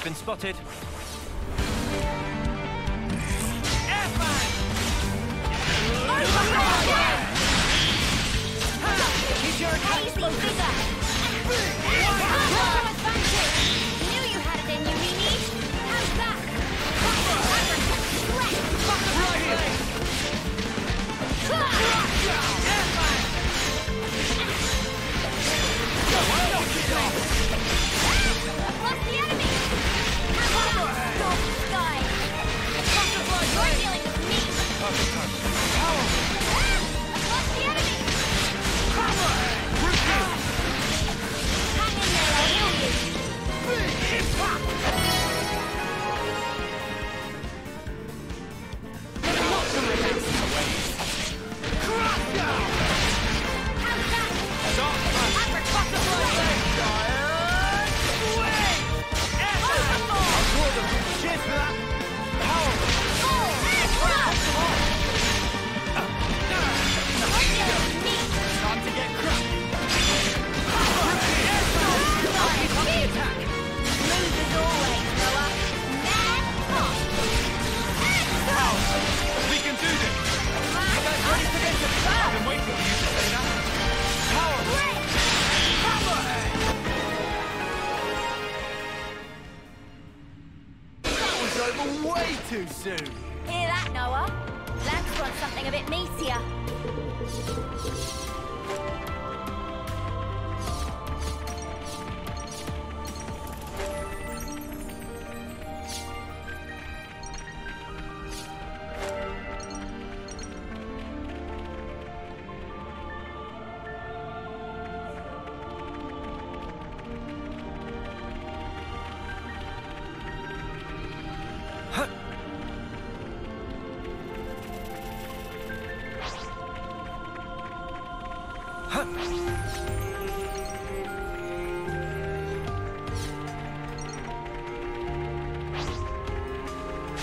You've been spotted.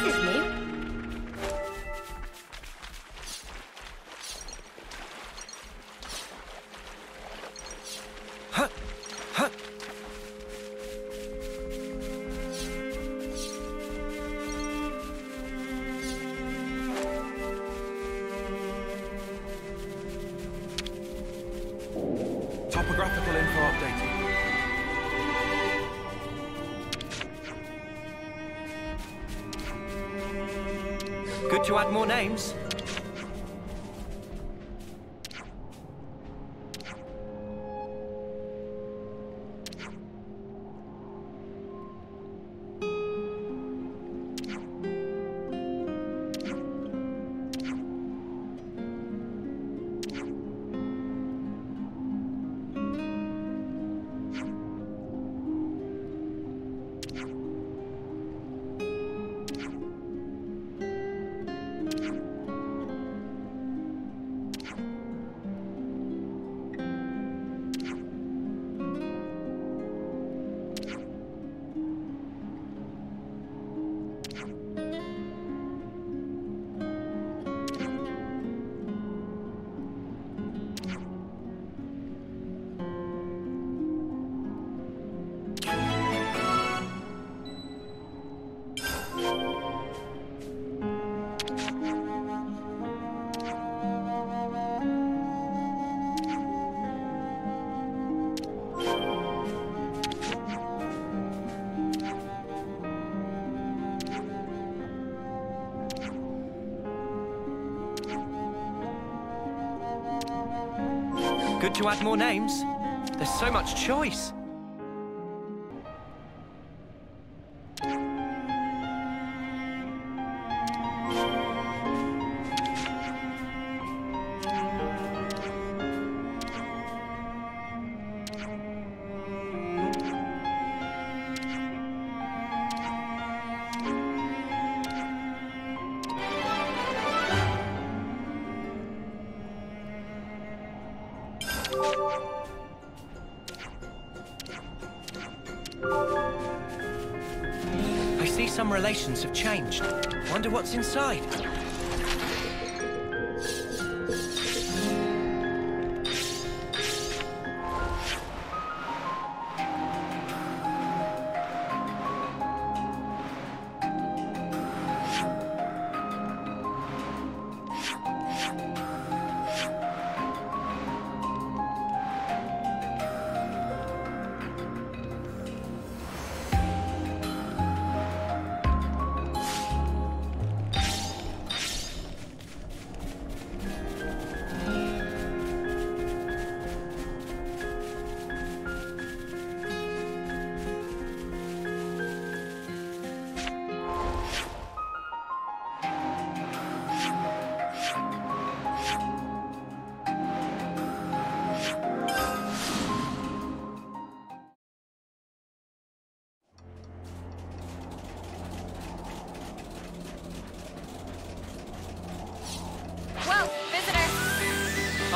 This is me. to add more names? Good to add more names. There's so much choice.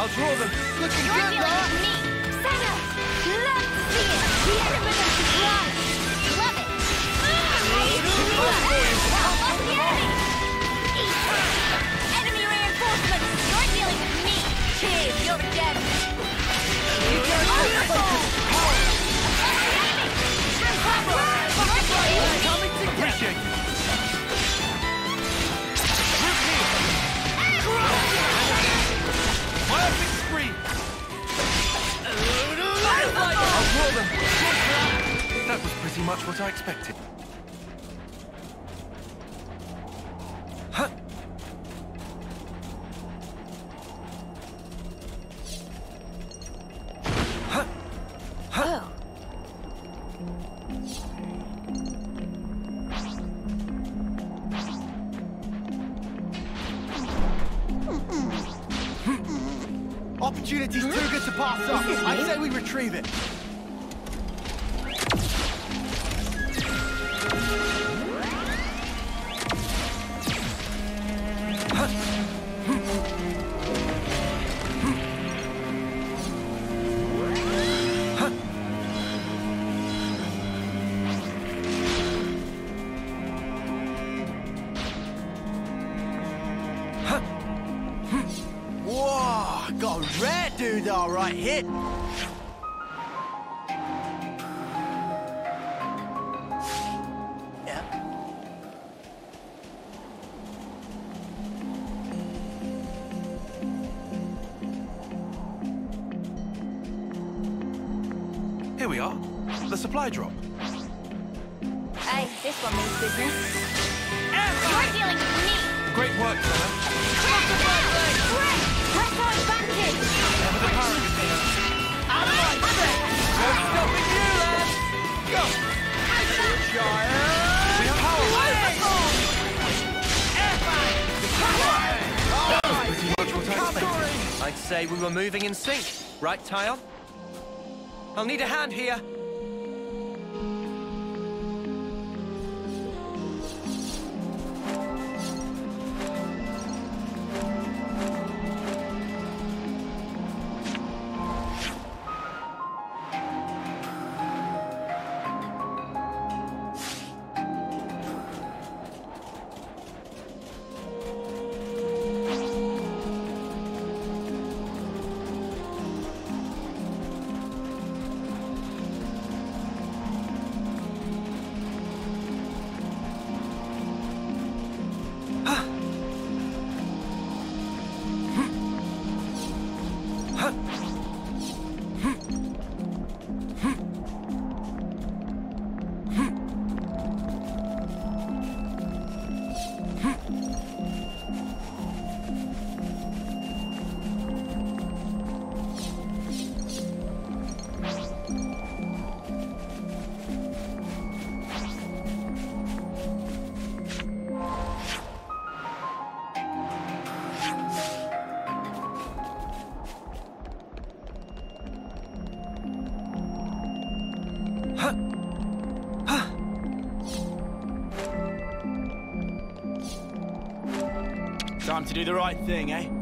I'll draw them. Looking You're good, dealing with me. Sena, love to see it. The animator supply. Love it. Enemy? Reinforcements. You're dealing with me. Kid, you're dead. You get That was pretty much what I expected. Here we are. The supply drop. Hey, this one means business. You're dealing with me. Great work, Sena. Great. Press on banking. Never the power Stopping you, lad! Go! We have power. Pretty much what I expected. I'd say we were moving in sync. Right, Taion? I'll need a hand here. Time to do the right thing, eh?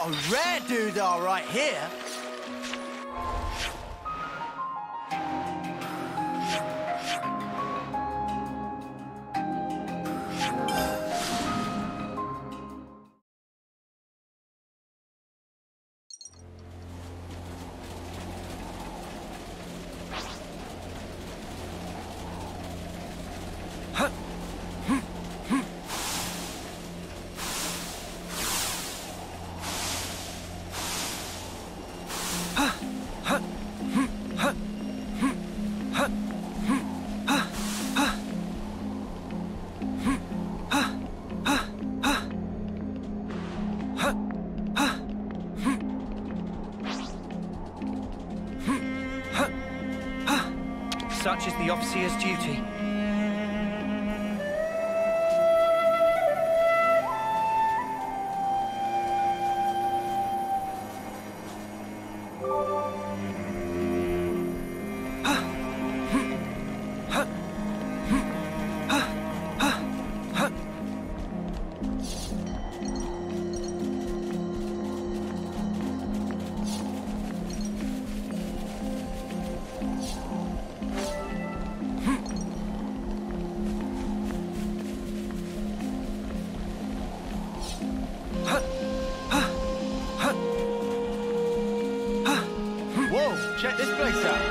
got a rare dude, all right here. Check this place out.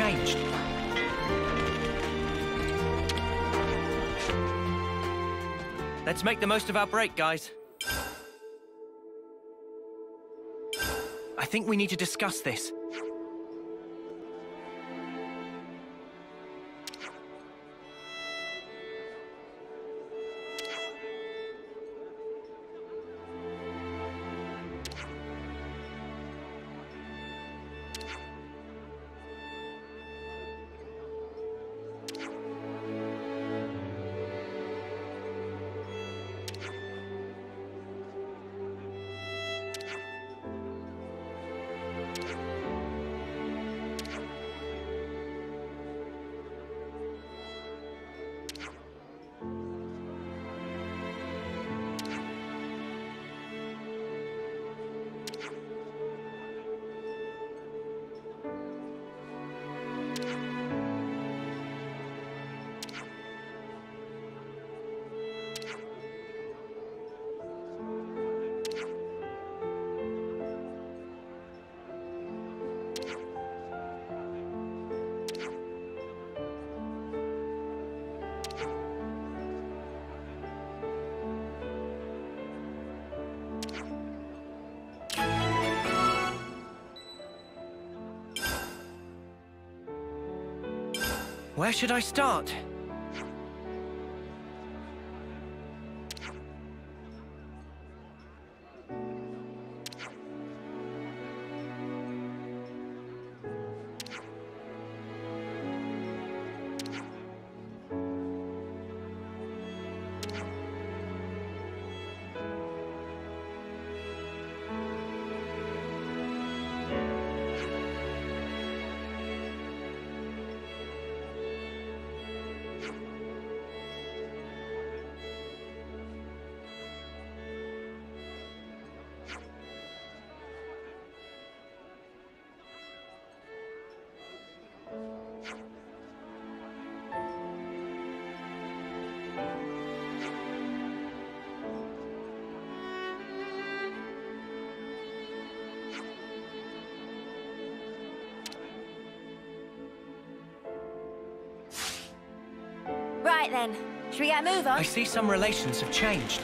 changed. Let's make the most of our break, guys. I think we need to discuss this. Where should I start? Should we get a move on? I see some relations have changed.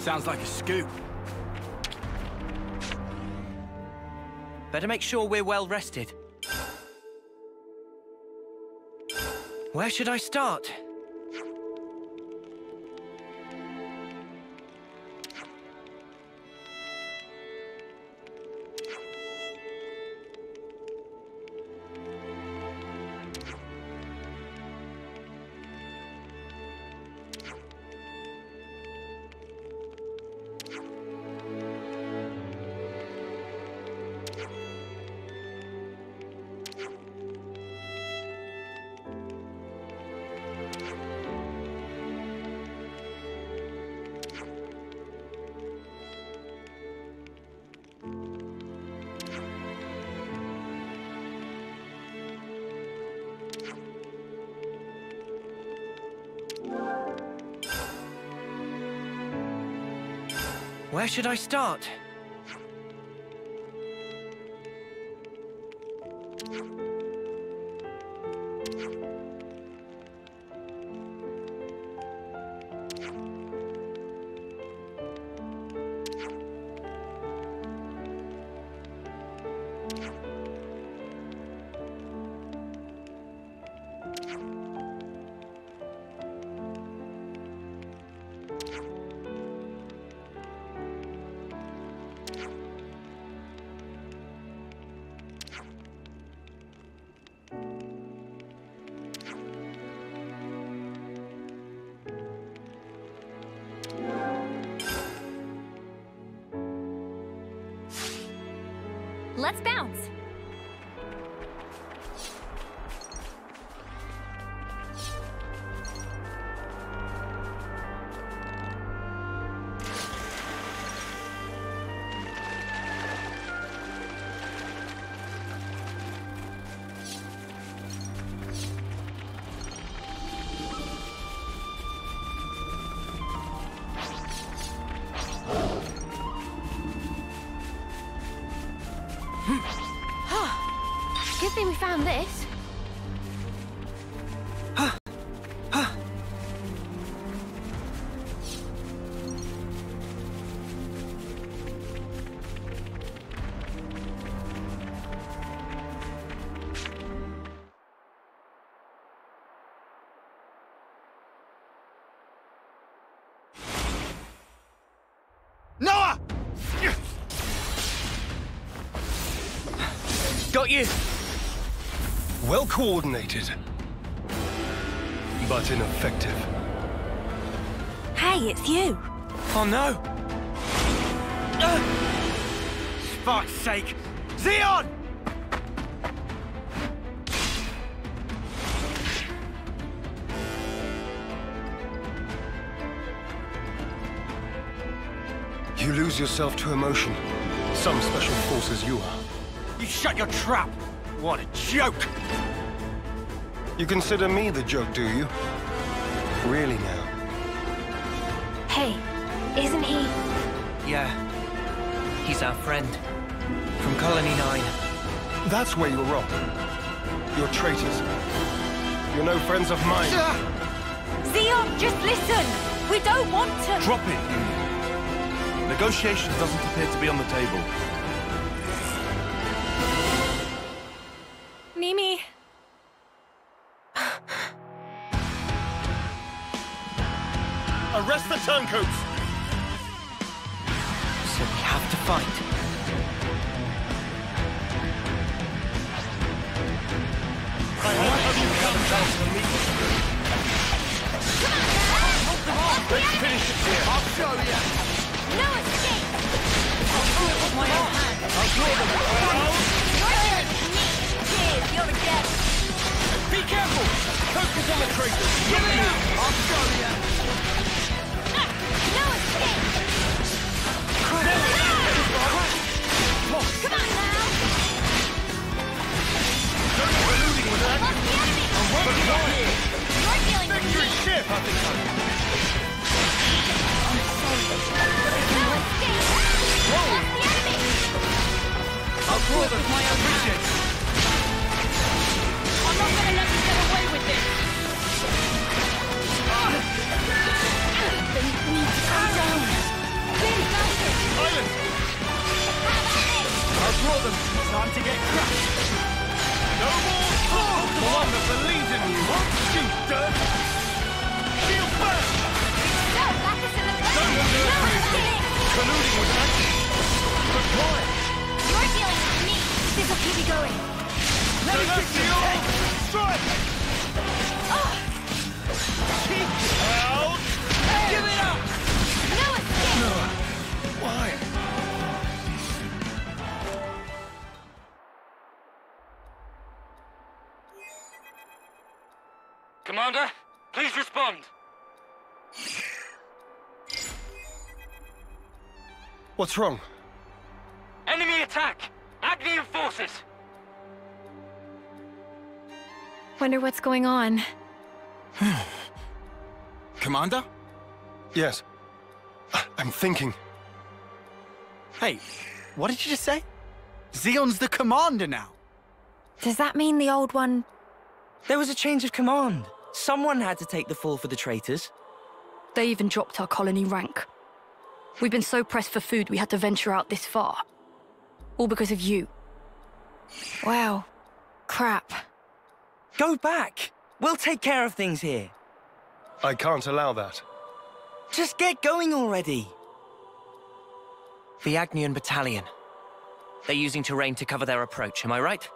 Sounds like a scoop. Better make sure we're well rested. Where should I start? Should I start? Coordinated, but ineffective. Hey, it's you. Oh no! Uh, fuck's sake! Zeon! You lose yourself to emotion. Some special forces you are. You shut your trap! What a joke! You consider me the joke, do you? Really now? Hey, isn't he? Yeah. He's our friend. From Colony 9. That's where you're wrong. You're traitors. You're no friends of mine. Zeon, just listen. We don't want to. Drop it, Union. Negotiation doesn't appear to be on the table. Arrest What's wrong? Enemy attack! Agnian forces! Wonder what's going on. Commander? Yes. I'm thinking. Hey, what did you just say? Zeon's the commander now. Does that mean the old one? There was a change of command. Someone had to take the fall for the traitors. They even dropped our colony rank. We've been so pressed for food we had to venture out this far. All because of you. Wow. Crap. Go back. We'll take care of things here. I can't allow that. Just get going already. The Agnian Battalion. They're using terrain to cover their approach, am I right?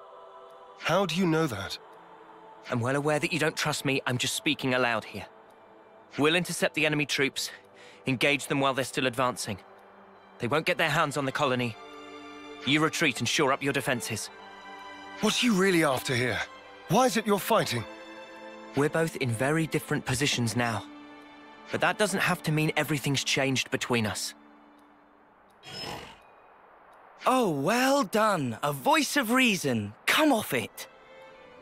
How do you know that? I'm well aware that you don't trust me, I'm just speaking aloud here. We'll intercept the enemy troops, engage them while they're still advancing. They won't get their hands on the colony. You retreat and shore up your defenses. What are you really after here? Why is it you're fighting? We're both in very different positions now. But that doesn't have to mean everything's changed between us. Oh, well done. A voice of reason. Come off it.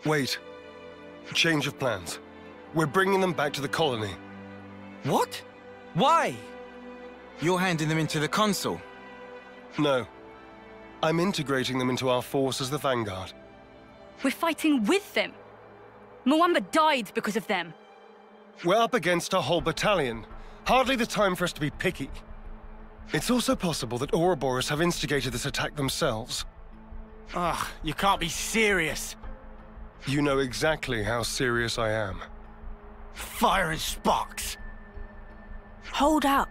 Wait. Change of plans. We're bringing them back to the colony. What? Why? You're handing them into the consul. No. I'm integrating them into our force as the Vanguard. We're fighting with them. Moamba died because of them. We're up against a whole battalion. Hardly the time for us to be picky. It's also possible that Ouroboros have instigated this attack themselves. Ugh, you can't be serious. You know exactly how serious I am. Fire and sparks. Hold up.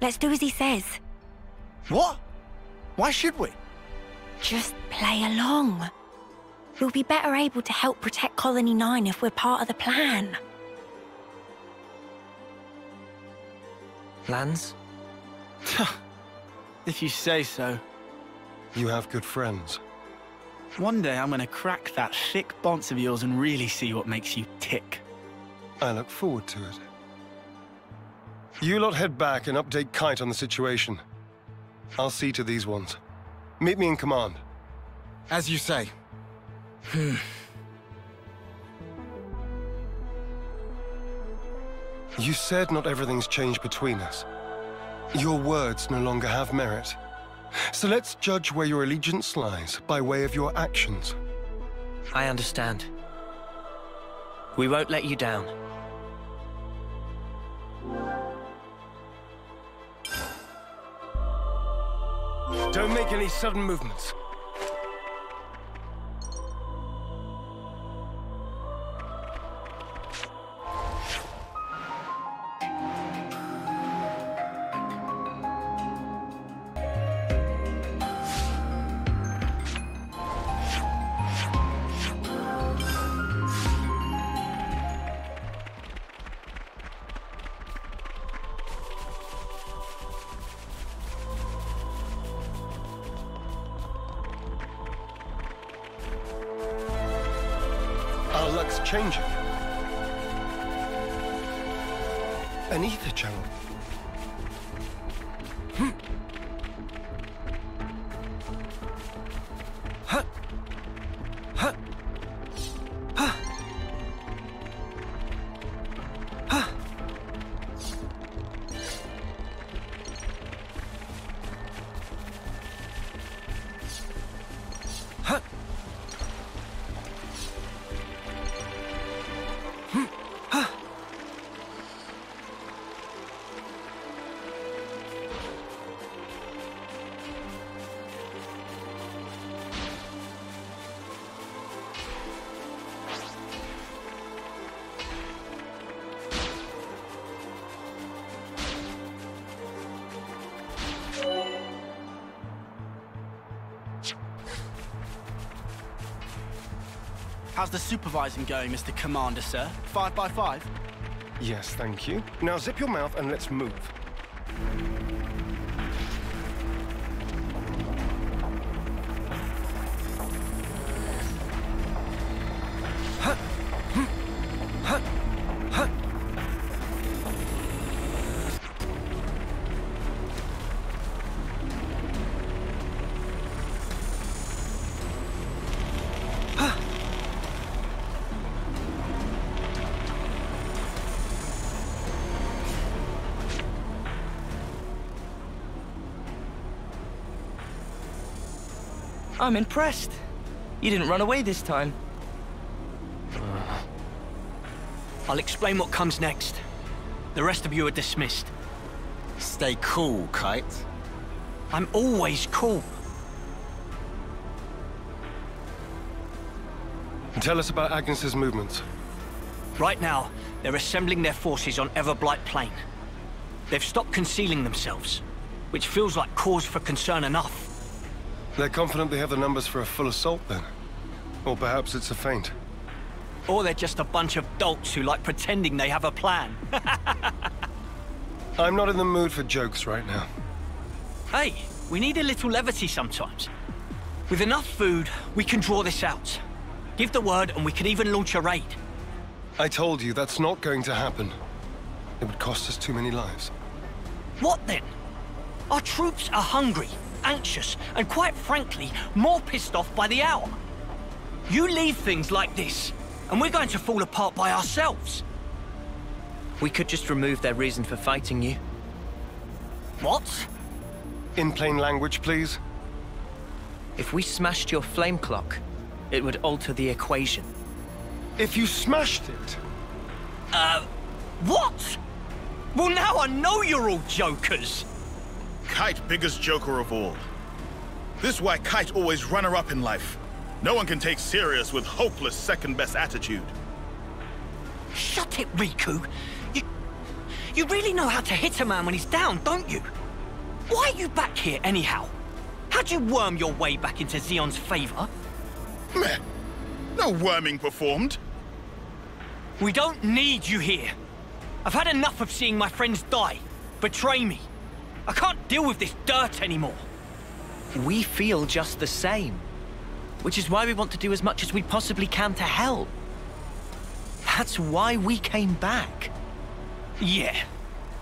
Let's do as he says. What? Why should we? Just play along. We'll be better able to help protect Colony 9 if we're part of the plan. Plans? If you say so. You have good friends. One day I'm gonna crack that thick bonce of yours and really see what makes you tick. I look forward to it. You lot head back and update Kite on the situation. I'll see to these ones. Meet me in command. As you say. Hmm. You said not everything's changed between us. Your words no longer have merit. So let's judge where your allegiance lies by way of your actions. I understand. We won't let you down. Don't make any sudden movements. Changing. An ether channel. How's the supervising going, Mr. Commander, sir? Five by five? Yes, thank you. Now zip your mouth and let's move. I'm impressed. You didn't run away this time. Uh. I'll explain what comes next. The rest of you are dismissed. Stay cool, Kite. I'm always cool. Tell us about Agnus's movements. Right now, they're assembling their forces on Everblight Plain. They've stopped concealing themselves, which feels like cause for concern enough. They're confident they have the numbers for a full assault then. Or perhaps it's a feint. Or they're just a bunch of dolts who like pretending they have a plan. I'm not in the mood for jokes right now. hey, we need a little levity sometimes. With enough food, we can draw this out. Give the word and we can even launch a raid. I told you that's not going to happen. It would cost us too many lives. What then? Our troops are hungry, anxious, and quite frankly, more pissed off by the hour. You leave things like this, and we're going to fall apart by ourselves. We could just remove their reason for fighting you. What? In plain language, please. If we smashed your flame clock, it would alter the equation. If you smashed it, Uh, What? Well, now I know you're all jokers. Kite biggest joker of all. This why Kite always runner-up in life. No one can take serious with hopeless second-best attitude. Shut it, Riku. You, you really know how to hit a man when he's down, don't you? Why are you back here anyhow? How'd you worm your way back into Zeon's favor? Man, No worming performed. We don't need you here. I've had enough of seeing my friends die, betray me. I can't deal with this dirt anymore. We feel just the same. Which is why we want to do as much as we possibly can to help. That's why we came back. Yeah,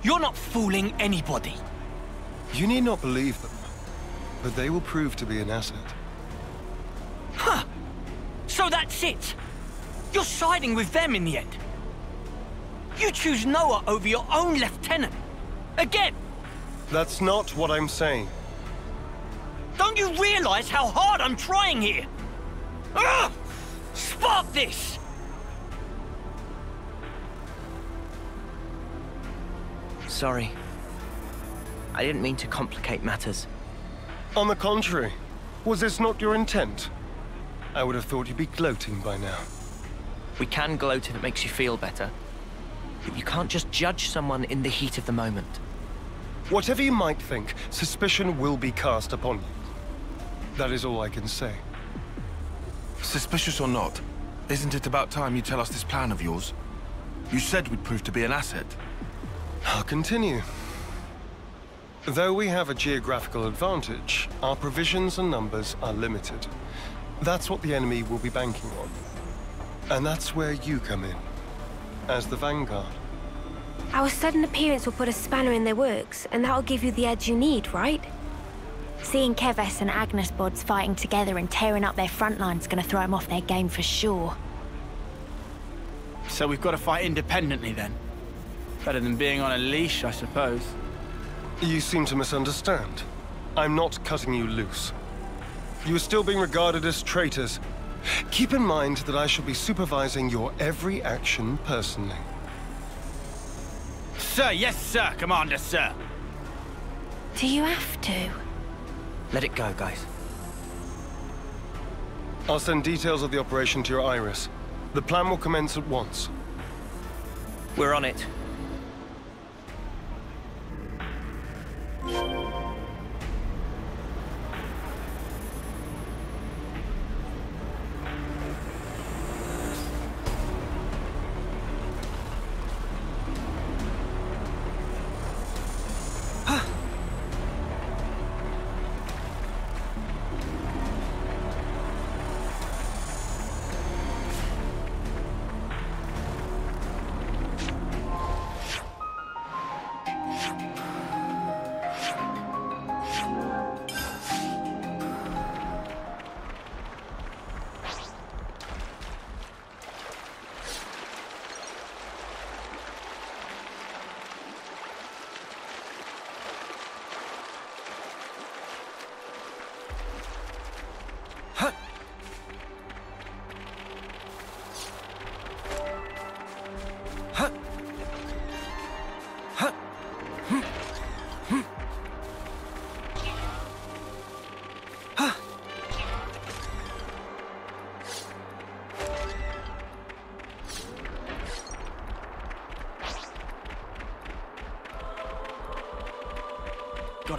you're not fooling anybody. You need not believe them, but they will prove to be an asset. Huh. So that's it. You're siding with them in the end. You choose Noah over your own lieutenant. Again. That's not what I'm saying. Don't you realize how hard I'm trying here? Ugh! Spark this! Sorry. I didn't mean to complicate matters. On the contrary, was this not your intent? I would have thought you'd be gloating by now. We can gloat if it makes you feel better. But you can't just judge someone in the heat of the moment. Whatever you might think, suspicion will be cast upon you. That is all I can say. Suspicious or not, isn't it about time you tell us this plan of yours? You said we'd prove to be an asset. I'll continue. Though we have a geographical advantage, our provisions and numbers are limited. That's what the enemy will be banking on. And that's where you come in, as the Vanguard. Our sudden appearance will put a spanner in their works, and that'll give you the edge you need, right? Seeing Keves and Agnus Bods fighting together and tearing up their front line's gonna throw them off their game for sure. So we've got to fight independently then? Better than being on a leash, I suppose. You seem to misunderstand. I'm not cutting you loose. You are still being regarded as traitors. Keep in mind that I shall be supervising your every action personally. Sir, yes, sir, Commander, sir. Do you have to? Let it go, guys. I'll send details of the operation to your Iris. The plan will commence at once. We're on it.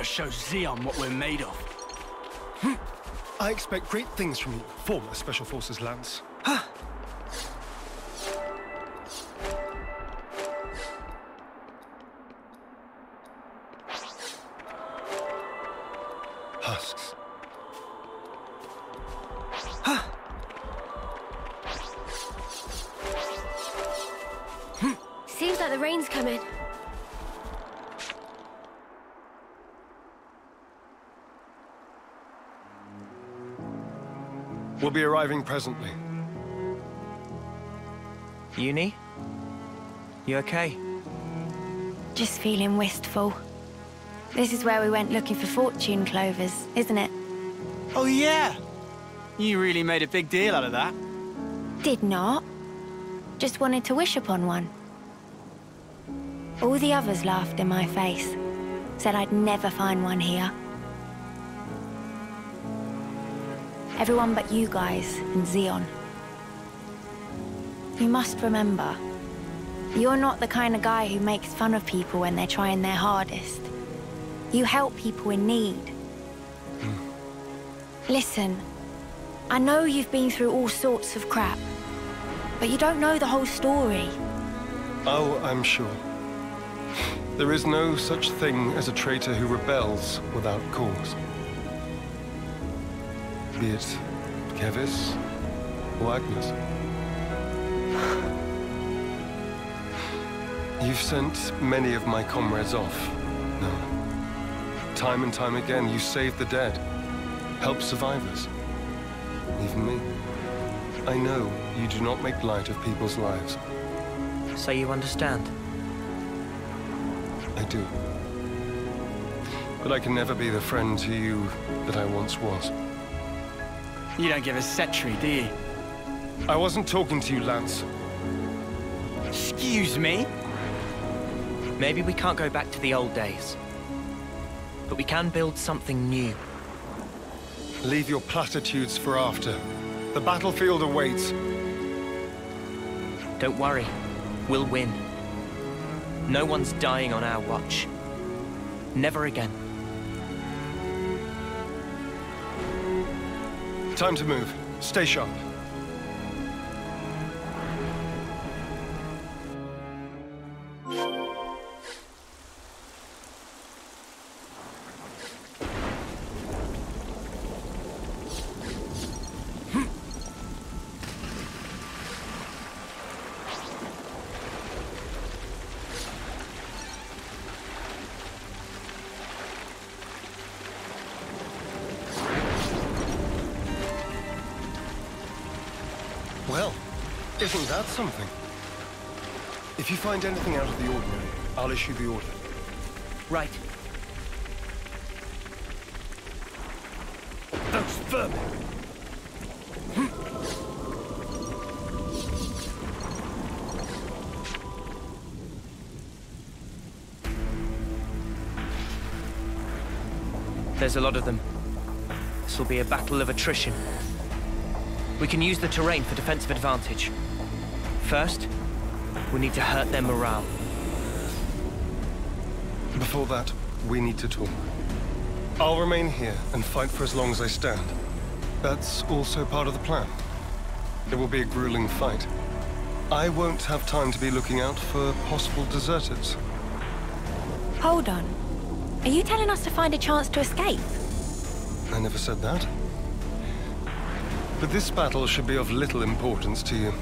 Gotta show Zeon what we're made of. I expect great things from you, former Special Forces Lance. Arriving presently. Eunie? You okay? Just feeling wistful. This is where we went looking for fortune clovers, isn't it? Oh, yeah. You really made a big deal out of that. Did not. Just wanted to wish upon one. All the others laughed in my face. Said I'd never find one here. Everyone but you guys and Zeon. You must remember, you're not the kind of guy who makes fun of people when they're trying their hardest. You help people in need. Hmm. Listen, I know you've been through all sorts of crap, but you don't know the whole story. Oh, I'm sure. There is no such thing as a traitor who rebels without cause. Be it Keves or Agnus. You've sent many of my comrades off. No. Time and time again, you saved the dead, helped survivors. Even me. I know you do not make light of people's lives. So you understand? I do. But I can never be the friend to you that I once was. You don't give a setry, do you? I wasn't talking to you, Lance. Excuse me? Maybe we can't go back to the old days. But we can build something new. Leave your platitudes for after. The battlefield awaits. Don't worry. We'll win. No one's dying on our watch. Never again. Time to move. Stay sharp. Well, isn't that something? If you find anything out of the ordinary, I'll issue the order. Right. Those vermin! There's a lot of them. This will be a battle of attrition. We can use the terrain for defensive advantage. First, we need to hurt their morale. Before that, we need to talk. I'll remain here and fight for as long as I stand. That's also part of the plan. It will be a grueling fight. I won't have time to be looking out for possible deserters. Hold on. Are you telling us to find a chance to escape? I never said that. But this battle should be of little importance to you.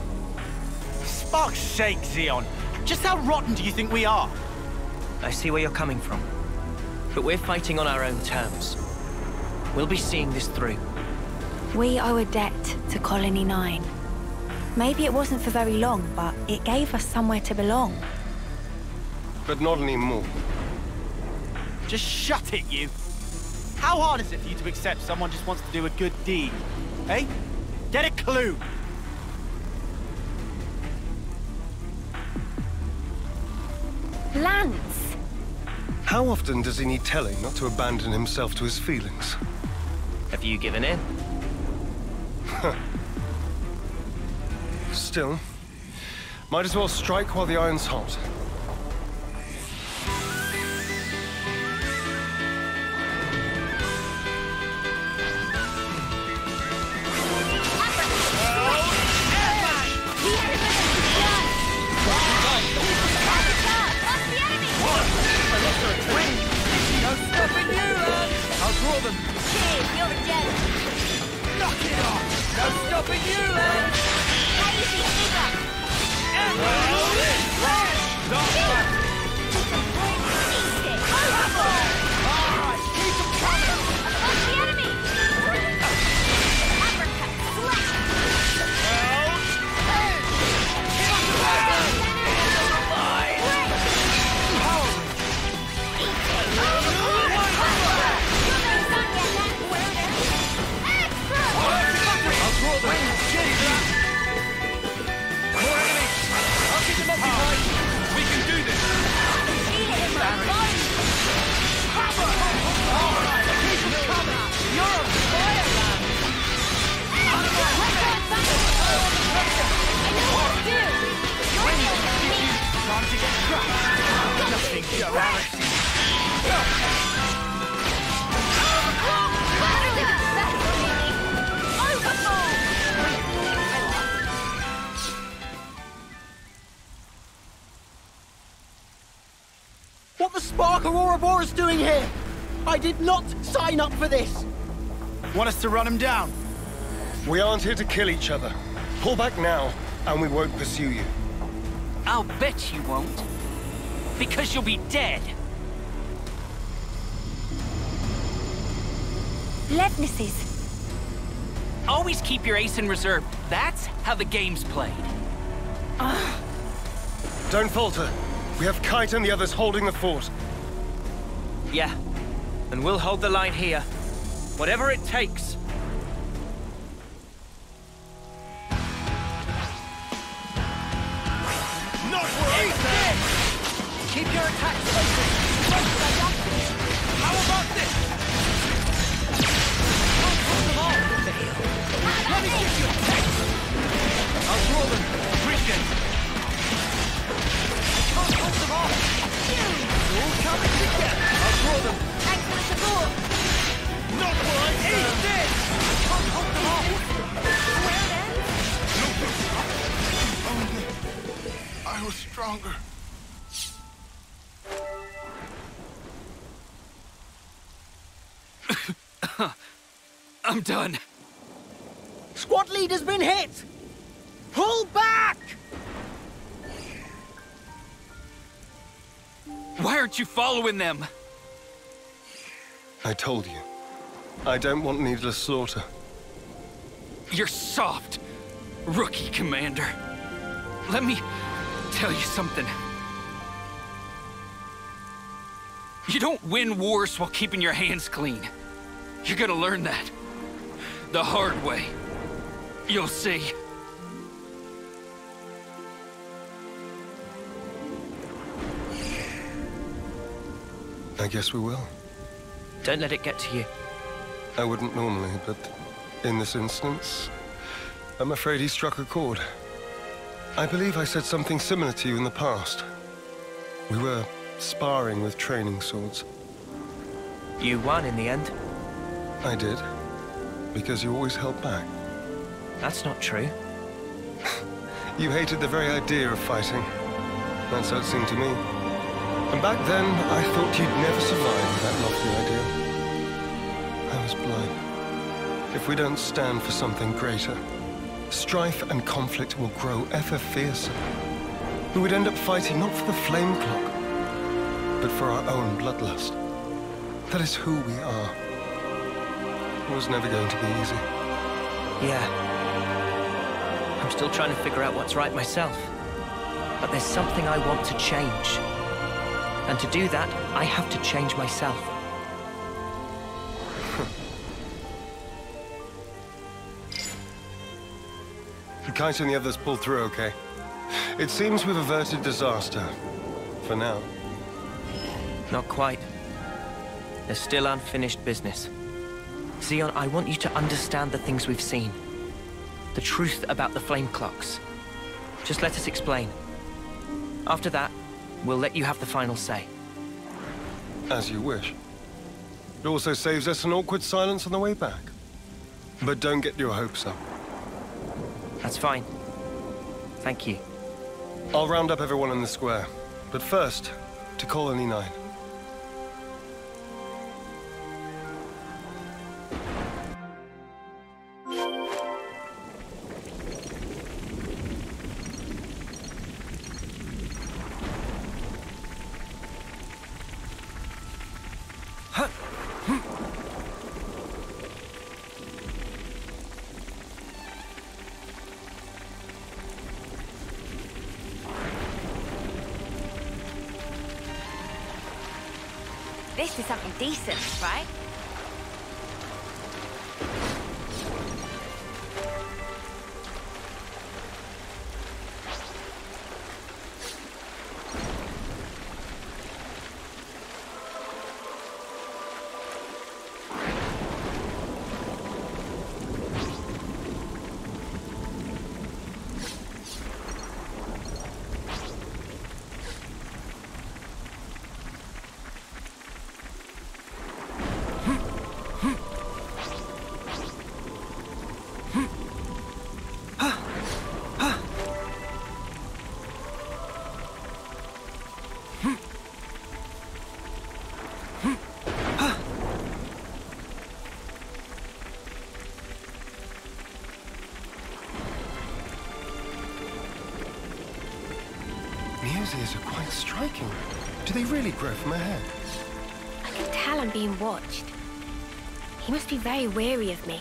Spark's sake, Zeon. Just how rotten do you think we are? I see where you're coming from. But we're fighting on our own terms. We'll be seeing this through. We owe a debt to Colony 9. Maybe it wasn't for very long, but it gave us somewhere to belong. But not anymore. Just shut it, you. How hard is it for you to accept someone just wants to do a good deed? Eh? Get a clue. Lance! How often does he need telling not to abandon himself to his feelings? Have you given in? Still, might as well strike while the iron's hot. I'll them! Cheers, you're gem. Knock it off! No stopping you, lad! Crazy figure. Not bad! Eat What the spark Ouroboros doing here? I did not sign up for this! Want us to run him down? We aren't here to kill each other. Pull back now, and we won't pursue you. I'll bet you won't. Because you'll be dead. Levnises. Always keep your ace in reserve. That's how the game's played. Ah. Don't falter. We have Kite and the others holding the fort. Yeah. And we'll hold the line here. Whatever it takes. Following them? I told you. I don't want needless slaughter. You're soft, rookie commander. Let me tell you something. You don't win wars while keeping your hands clean. You're gonna learn that. The hard way. You'll see. Guess we will. Don't let it get to you. I wouldn't normally, but in this instance, I'm afraid he struck a chord. I believe I said something similar to you in the past. We were sparring with training swords. You won in the end. I did, because you always held back. That's not true. You hated the very idea of fighting. That's how it seemed to me. And back then, I thought you'd never survive that lofty ideal. I was blind. If we don't stand for something greater, strife and conflict will grow ever fiercer. We would end up fighting not for the flame clock, but for our own bloodlust. That is who we are. It was never going to be easy. Yeah. I'm still trying to figure out what's right myself. But there's something I want to change. And to do that, I have to change myself. Kite and the others pulled through okay. It seems we've averted disaster. For now. Not quite. There's still unfinished business. Zeon, I want you to understand the things we've seen. The truth about the flame clocks. Just let us explain. After that, we'll let you have the final say. As you wish. It also saves us an awkward silence on the way back. But don't get your hopes up. That's fine. Thank you. I'll round up everyone in the square. But first, to Colony 9. They really grow from her head? I can tell I'm being watched. He must be very wary of me.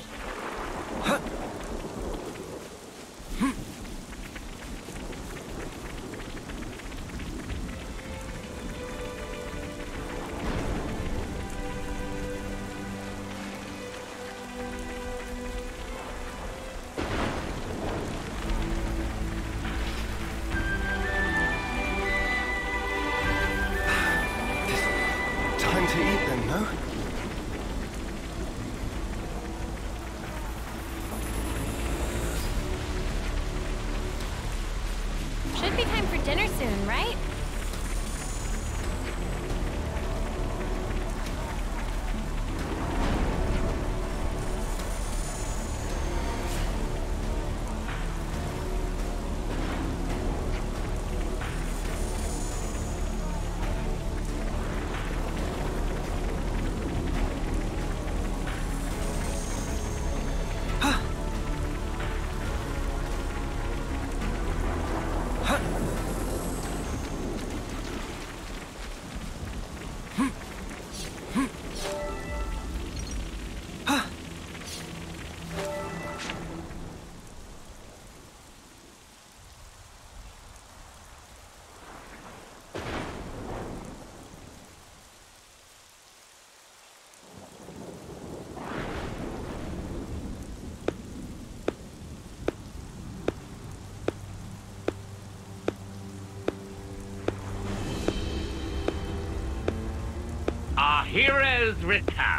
Heroes return.